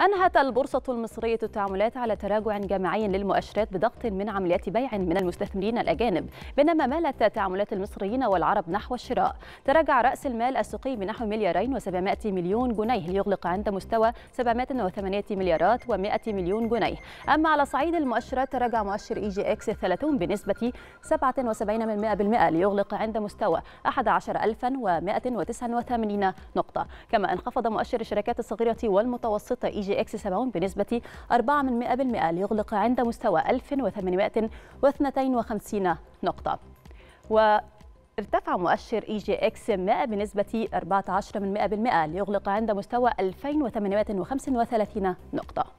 أنهت البورصة المصرية التعاملات على تراجع جماعي للمؤشرات بضغط من عمليات بيع من المستثمرين الأجانب بينما مالت تعاملات المصريين والعرب نحو الشراء. تراجع رأس المال السوقي بنحو مليارين و700 مليون جنيه ليغلق عند مستوى 708 مليارات و100 مليون جنيه. أما على صعيد المؤشرات تراجع مؤشر EGX 30 بنسبة 77% ليغلق عند مستوى 11189 نقطة. كما انخفض مؤشر الشركات الصغيرة والمتوسطة EGX 70 بنسبة 4 من 100% ليغلق عند مستوى 1852 نقطة. وارتفع مؤشر EGX 100 بنسبة 14 من 100% ليغلق عند مستوى 2835 نقطة.